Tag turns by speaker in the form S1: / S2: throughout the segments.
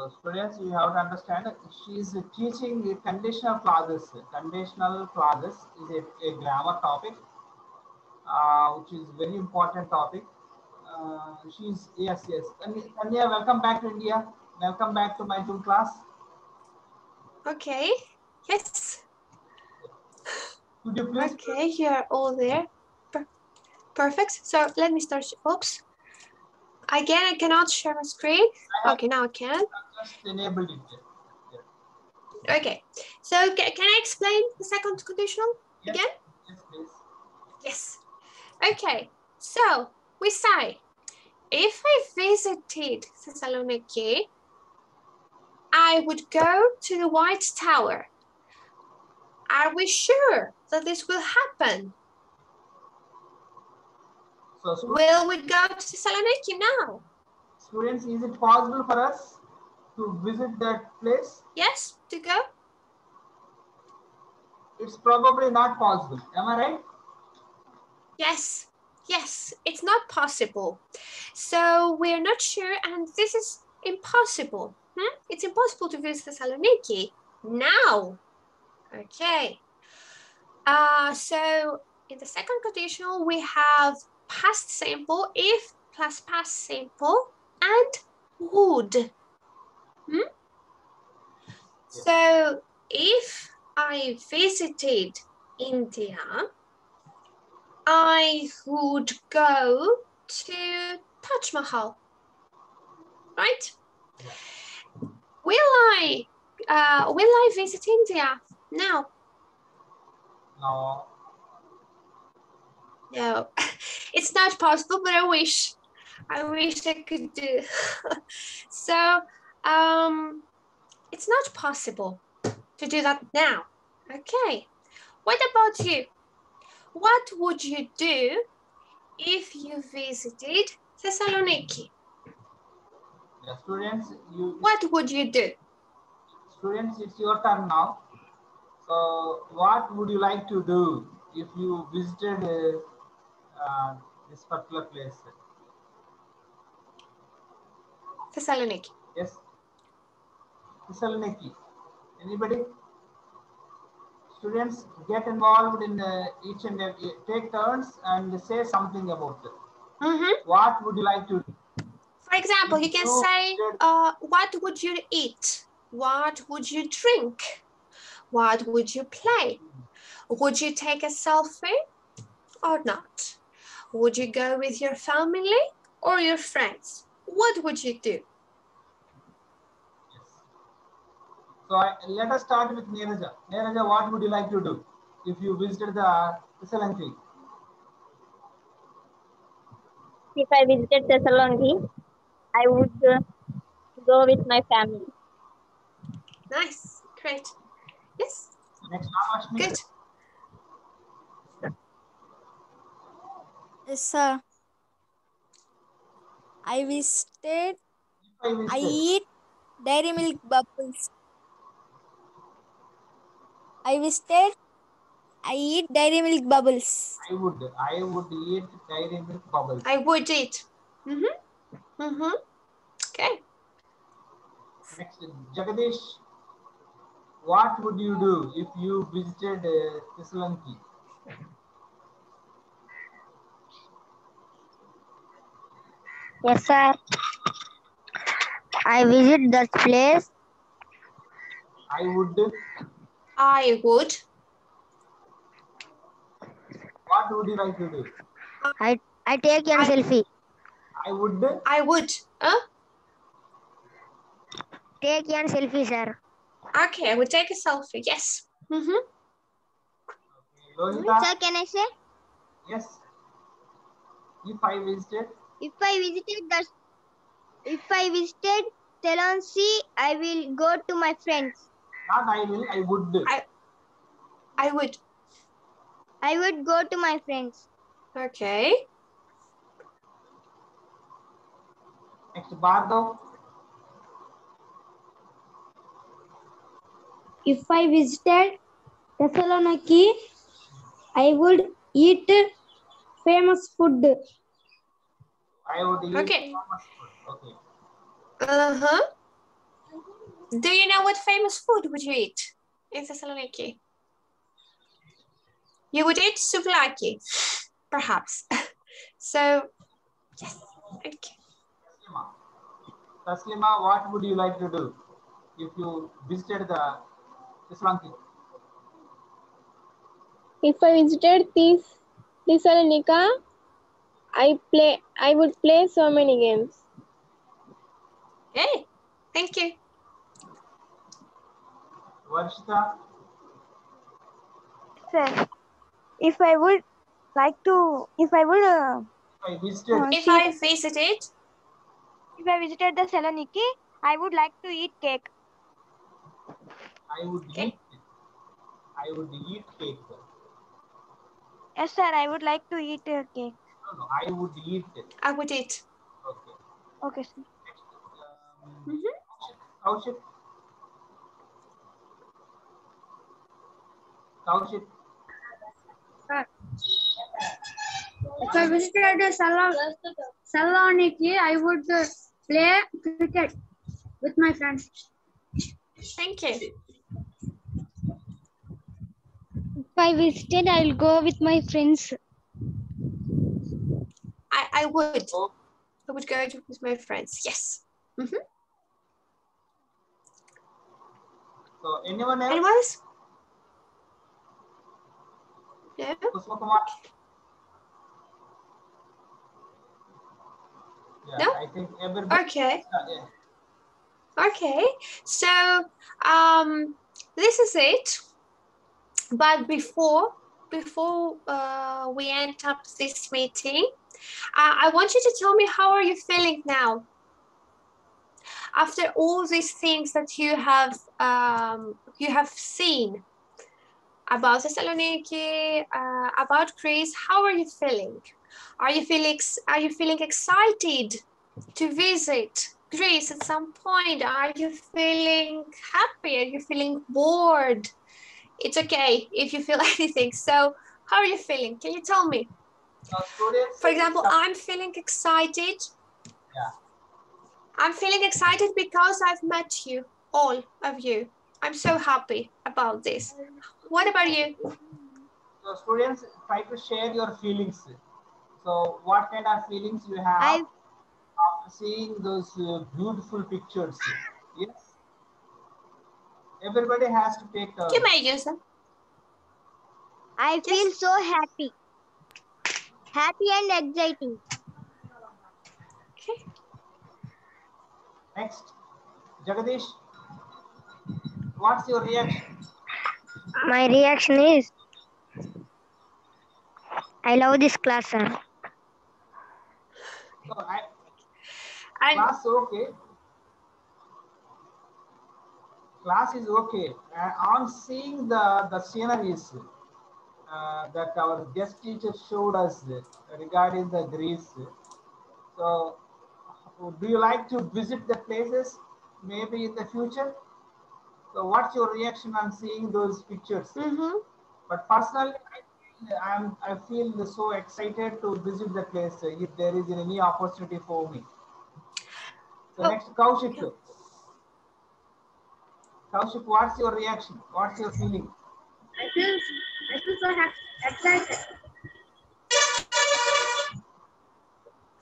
S1: So students, you have to understand that she is teaching conditional clauses. Conditional clauses is a, a grammar topic, uh, which is very important topic. Uh, she's yes, yes. Tanya, welcome back to India. Welcome back to my June class.
S2: Okay. Yes.
S1: Could you please?
S2: Okay, you are all there. Per- Perfect. So let me start. Oops. Again, I cannot share my screen. Okay, now I can.
S1: Enabled it.
S2: Okay. So ca- can I explain the second conditional
S1: Yes.
S2: again?
S1: Yes, please.
S2: Yes. Okay. So we say, if I visited Thessaloniki, I would go to the White Tower. Are we sure that this will happen?
S1: So stu-
S2: Will we go to Thessaloniki now?
S1: students, is it possible for us to visit that place?
S2: Yes, to go?
S1: It's probably not possible. Am I right?
S2: Yes, yes, it's not possible. So we're not sure, and this is impossible. Hmm? It's impossible to visit Thessaloniki now. Okay. Uh, so in the second conditional, we have past simple, if plus past simple, and would. Hmm? So if I visited India, I would go to Taj Mahal. Right? Will I uh, will I visit India? No,
S1: No.
S2: no. it's not possible, but I wish. I wish I could do. so um it's not possible to do that now. Okay. What about you? What would you do if you visited Thessaloniki?
S1: Yeah, students, you
S2: What would you do?
S1: students, it's your turn now. So, what would you like to do if you visited uh, uh, this particular place?
S2: Thessaloniki.
S1: Yes. Thessaloniki. Anybody? Students, get involved in uh, each and every, take turns and say something about it.
S2: Mhm.
S1: What would you like to do?
S2: For example, you can say, uh, what would you eat? What would you drink? What would you play? Would you take a selfie or not? Would you go with your family or your friends? What would you do?
S1: Yes. So I, let us start with Neeraja. Neeraja, what would you like to do if you visited the Thessaloniki?
S3: If I visited Thessaloniki, I would uh, go with my family.
S2: Nice, great. Yes,
S1: Next,
S2: good.
S4: Yes, sir. I visited.
S1: If I
S4: I eat dairy milk bubbles. I visited. I eat dairy milk bubbles.
S1: I would, I would eat dairy milk bubbles.
S2: I would eat. Mm-hmm. Mm-hmm. Okay.
S1: Next, Jagadish, what would you do if you visited uh, Thessaloniki?
S3: Yes, sir. I visit that place.
S1: I would,
S2: I would.
S1: what would you like to do?
S3: I I take a selfie.
S1: I would,
S2: I would. Huh?
S3: Take a selfie, sir.
S2: Okay, I would take a selfie. Yes. Mm-hmm.
S1: Lohita,
S3: Sir, can I say?
S1: yes. If I visited,
S3: If I visited that, if I visited Telonsi, I will go to my friends.
S1: Not I will, I would.
S2: I- I would.
S3: I would go to my friends.
S2: Okay.
S1: Next, Bhargav,
S5: If I visited Thessaloniki, I would eat famous food.
S1: I would eat
S2: Okay.
S1: so much food. Okay.
S2: Uh-huh. Do you know what famous food would you eat in Thessaloniki? You would eat souvlaki, perhaps. so, yes, thank you.
S1: Taslima. Taslima, what would you like to do if you visited the Thessaloniki?
S6: If I visited this Thessalonica, I play. I would play so many games.
S2: Okay, thank you.
S1: Varshita,
S7: Sir, if I would like to, if I would, uh,
S1: I visited.
S2: If I visited,
S7: if I visited the Saloniki, I would like to eat cake.
S1: I would
S2: Okay.
S1: eat. I would eat cake.
S7: Yes, sir, I would like to eat uh, cake.
S1: No, no, I would eat.
S2: I would eat.
S1: Okay.
S7: Okay, sir.
S1: Um,
S2: Mhm.
S1: Kaushik. Kaushik.
S5: If I visited a Salon Saloniki, I would uh, play cricket with my friends.
S2: Thank you.
S3: If I visited, I'll go with my friends.
S2: I, I would. I would go with my friends. Yes. Mhm.
S1: so anyone else?
S2: Anyone else? No?
S1: Kusma Kumar? Yeah,
S2: No?
S1: I think everybody.
S2: Okay.
S1: yeah.
S2: Okay. So um this is it. But before before uh, we end up this meeting, uh, I want you to tell me how are you feeling now? After all these things that you have um, you have seen about Thessaloniki, uh, about Greece, how are you feeling? Are you feeling are you feeling excited to visit Greece at some point? Are you feeling happy? Are you feeling bored? It's okay if you feel anything. So, how are you feeling? Can you tell me? For example, I'm feeling excited.
S1: Yeah.
S2: I'm feeling excited because I've met you, all of you. I'm so happy about this. What about you?
S1: so students, try to share your feelings. So, what kind of feelings you have
S3: I
S1: after seeing those uh, beautiful pictures? Yes. Everybody has to take a.
S2: You may use them.
S3: I feel so happy. Happy and exciting.
S2: Okay.
S1: Next, Jagadish, what's your reaction?
S3: My reaction is I love this class, sir.
S1: So, I,
S2: And
S1: class okay. Class is okay. Uh, on seeing the the sceneries uh, that our guest teacher showed us regarding the Greece. So, do you like to visit the places maybe in the future? So, what's your reaction on seeing those pictures?
S2: Mhm.
S1: But personally, I feel, I'm, I feel so excited to visit the place uh, if there is any opportunity for me. So
S2: Oh,
S1: next, Kaushik. Kaushik, what's your reaction? What's your feeling?
S5: I feel I feel so happy, excited.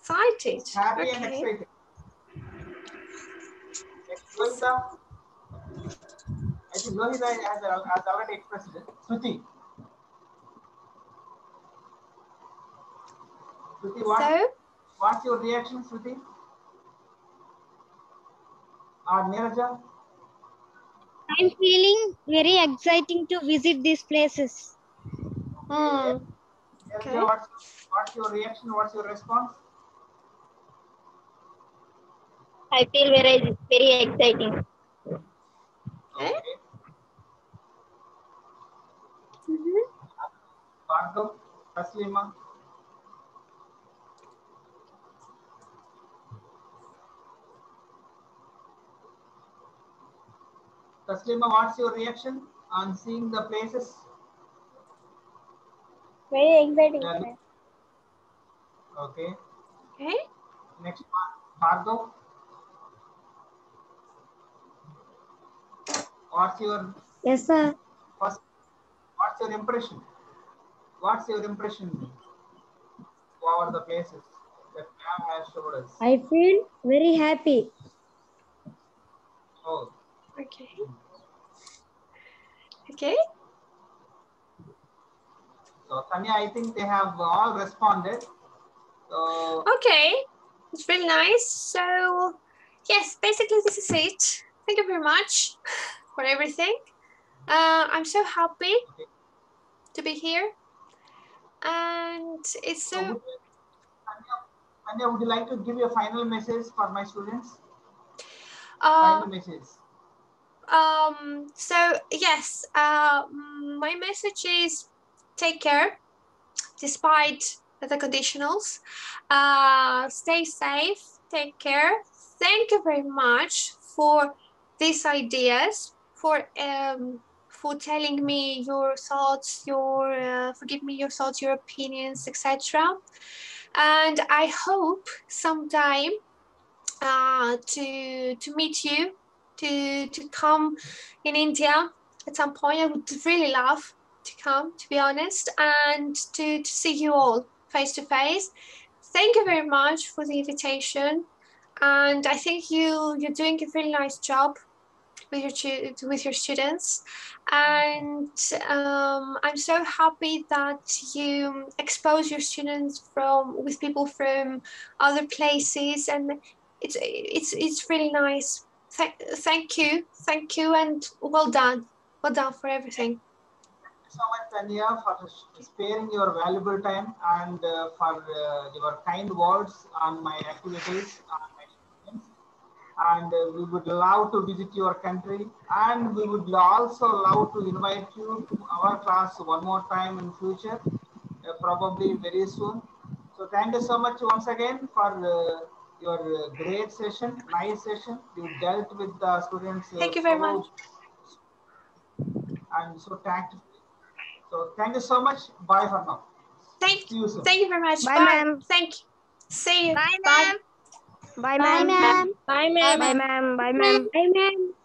S2: excited.
S1: Happy and excited. Next, Lohita. I think has, has already expressed it. Shruti. Shruti, what,
S2: So,
S1: what's your reaction, Shruti? Or Neeraja?
S3: I'm feeling very exciting to visit these places.
S2: hmm,
S1: Neeraja,
S2: Okay.
S1: what's, what's your reaction? What's your response?
S3: I feel very very exciting.
S2: Okay. Mhm.
S1: Taslima. Taslima, what's your reaction on seeing the places?
S6: Very exciting.
S1: Okay.
S2: okay.
S1: Next, one, Bhargav. What's your
S5: Yes, sir.
S1: First? What's your impression? What's your impression over the places that ma'am has showed us?
S5: I feel very happy.
S1: Oh,
S2: Okay. Okay.
S1: so Tanya, I think they have all responded. So
S2: Okay. It's really nice. So yes, basically this is it. Thank you very much for everything. Uh, I'm so happy to be here. And it's
S1: So would
S2: so
S1: you, Tanya, Tanya, would you like to give your final message for my students?
S2: uh,
S1: Final message.
S2: um so yes uh my message is take care despite the conditionals uh stay safe take care thank you very much for these ideas for um for telling me your thoughts your uh, for giving me your thoughts your opinions etc and i hope sometime uh to to meet you to to come in India at some point. I would really love to come, to be honest, and to, to see you all face to face. Thank you very much for the invitation, and I think you you're doing a really nice job with your with your students, and um, I'm so happy that you expose your students from with people from other places, and it's it's it's really nice. Thank, thank you, thank you, and well done, well done for everything.
S1: So much, Tanya, for sparing your valuable time and uh, for uh, your kind words on my activities. And uh, we would love to visit your country, and we would also love to invite you to our class one more time in future, uh, probably very soon. So thank you so much once again for uh, your uh, great session, nice session. You dealt with the students. uh,
S2: Thank you very
S1: so-
S2: much.
S1: And so tactfully. So thank you so much. Bye for now.
S2: Thank,
S1: See you soon.
S2: thank you very much.
S3: Bye, ma'am.
S2: Thank you. See you.
S3: Bye, ma'am. Bye,
S7: Bye,
S3: ma'am.
S7: ma'am.
S6: Bye, ma'am.
S3: Bye, ma'am. Bye, ma'am.
S5: Bye, ma'am.